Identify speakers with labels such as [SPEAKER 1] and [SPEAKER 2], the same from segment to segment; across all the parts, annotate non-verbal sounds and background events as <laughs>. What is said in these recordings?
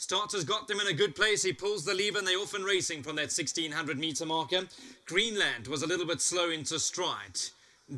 [SPEAKER 1] Starter's got them in a good place. He pulls the lever and they're off and racing from that 1600 meter marker. Greenland was a little bit slow into stride.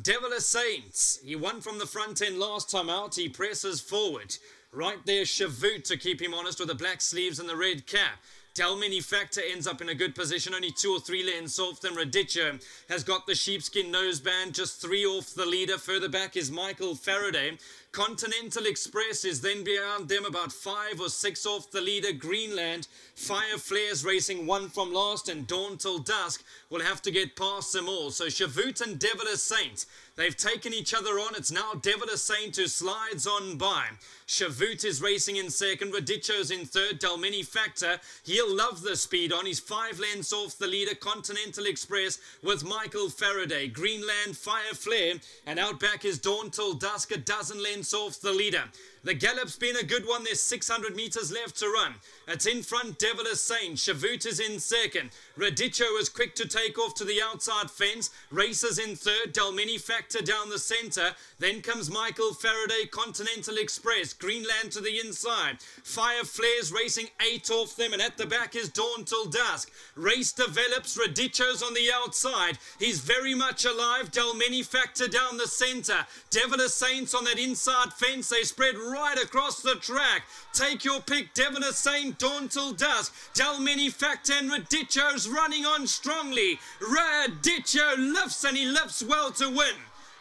[SPEAKER 1] Devil Saints, he won from the front end last time out. He presses forward. Right there, Chavut to keep him honest with the black sleeves and the red cap. Delmini Factor ends up in a good position, only two or three lengths off them. Radicchio has got the sheepskin noseband, just three off the leader. Further back is Michael Faraday. Continental Express is then behind them about five or six off the leader. Greenland, Fire Flares racing one from last and Dawn Till Dusk will have to get past them all. So Chavut and Devilish Saint, they've taken each other on. It's now Devilish Saint who slides on by. Chavut is racing in second. Radicchio's in third. Dalmini Factor, he'll love the speed on. He's five lengths off the leader. Continental Express with Michael Faraday. Greenland, Fire Flare, and out back is Dawn Till Dusk, a dozen lengths off the leader. The gallop's been a good one. There's 600 metres left to run. It's in front, Devil Devilish Saint. Chavut is in second. Radicchio is quick to take off to the outside fence. Races in third. Dalmini Factor down the centre. Then comes Michael Faraday, Continental Express. Greenland to the inside. Fire Flares racing eight off them. And at the back is Dawn Till Dusk. Race develops. Radicchio's on the outside. He's very much alive. Dalmini Factor down the centre. Devilish Saints on that inside fence. They spread right across the track. Take your pick, Devon Saint, Dawn Till Dusk. Dalmini Factor and Radicchio's running on strongly. Radicchio lifts and he lifts well to win.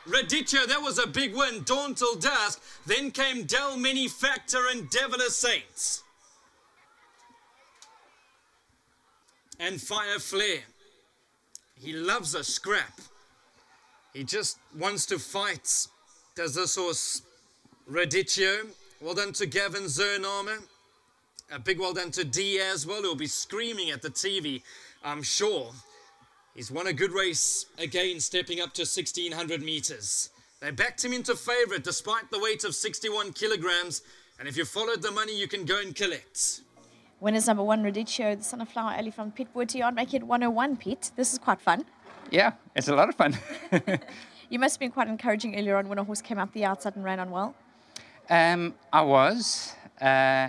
[SPEAKER 1] Radicchio, that was a big win. Dawn Till Dusk. Then came Dalmini Factor and Devilish Saints. And Fire Flare. He loves a scrap. He just wants to fight. Does this horse Radicchio. Well done to Gavin Zernarmer. A big well done to D as well, who'll be screaming at the TV, I'm sure. He's won a good race again, stepping up to 1600 meters. They backed him into favorite despite the weight of 61 kilograms. And if you followed the money, you can go and collect.
[SPEAKER 2] Winners number one, Radicchio, the Sunflower Alley from Pete Botha on Make It 101, Pete. This is quite fun.
[SPEAKER 3] Yeah, it's a lot of fun. <laughs>
[SPEAKER 2] you must have been quite encouraging earlier on when a horse came up the outside and ran on well.
[SPEAKER 3] Um, I was. Uh,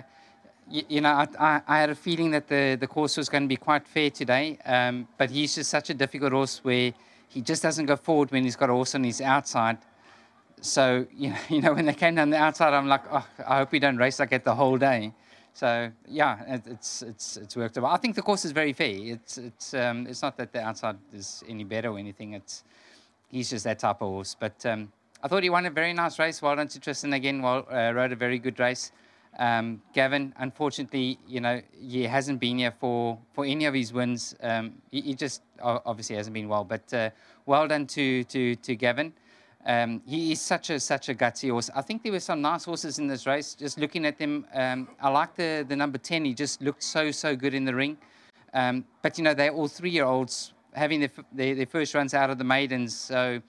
[SPEAKER 3] you, you, know, I, I, I, had a feeling that the, the course was going to be quite fair today, um, but he's just such a difficult horse where he just doesn't go forward when he's got a horse on his outside. So, you know, <laughs> you know, when they came down the outside, I'm like, oh, I hope we don't race like it the whole day. So, yeah, it, it's, it's, it's worked out. I think the course is very fair. It's, it's, um, it's not that the outside is any better or anything. It's, he's just that type of horse. But um, I thought he won a very nice race. Well done to Tristan again. Well, uh, rode a very good race. Um, Gavin, unfortunately, you know, he hasn't been here for, for any of his wins. Um, he, he, just obviously hasn't been well. But uh, well done to to to Gavin. Um, he is such a such a gutsy horse. I think there were some nice horses in this race. Just looking at them, um, I like the the number ten. He just looked so so good in the ring. Um, but you know, they're all three year olds having their, their, their first runs out of the maidens. So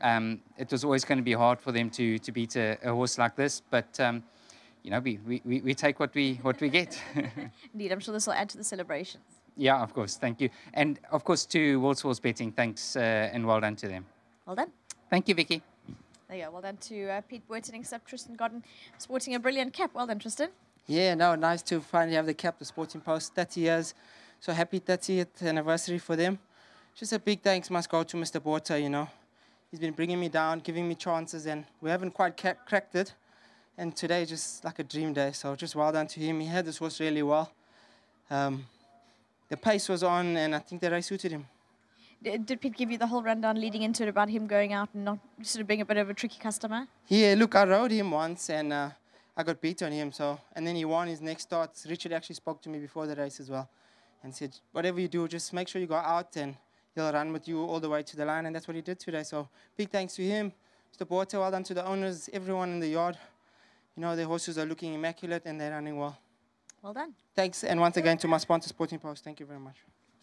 [SPEAKER 3] um, it was always going to be hard for them to, to beat a, a horse like this. But, um, you know, we, we, we take what we, what we get. <laughs>
[SPEAKER 2] Indeed, I'm sure this will add to the celebrations.
[SPEAKER 3] Yeah, of course. Thank you. And, of course, to World Sports Betting, thanks uh, and well done to them.
[SPEAKER 2] Well done.
[SPEAKER 3] Thank you, Vicky.
[SPEAKER 2] There you go. Well done to uh, Pete Burton, except Tristan Godden sporting a brilliant cap. Well done, Tristan.
[SPEAKER 4] Yeah, no, nice to finally have the cap, the Sporting Post, 30 years. So happy 30th anniversary for them. Just a big thanks must go to Mr. Botha, you know. He's been bringing me down, giving me chances, and we haven't quite cracked it. And today, just like a dream day. So just well done to him. He had this horse really well. Um, the pace was on, and I think the race suited him.
[SPEAKER 2] Did Pete give you the whole rundown leading into it about him going out and not sort of being a bit of a tricky customer?
[SPEAKER 4] Yeah, look, I rode him once, and uh, I got beat on him. So, and then he won his next start. Richard actually spoke to me before the race as well, and said, "Whatever you do, just make sure you go out and." He'll run with you all the way to the line, and that's what he did today. So big thanks to him, Mr. Botha, well done to the owners, everyone in the yard. You know, the horses are looking immaculate and they're running well.
[SPEAKER 2] Well done.
[SPEAKER 4] Thanks, and once again to my sponsor, Sporting Post. Thank you very much.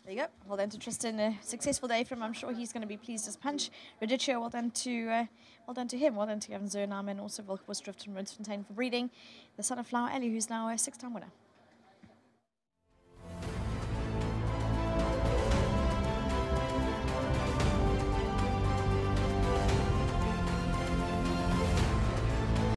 [SPEAKER 2] There you go. Well done to Tristan. A successful day from. I'm sure he's going to be pleased as punch. Radicchio, well done to uh, well done to him. Well done to Gavin Zernam and also Volker Drift and Rinsfontein for breeding. The son of Flower Alley, who's now a six-time winner.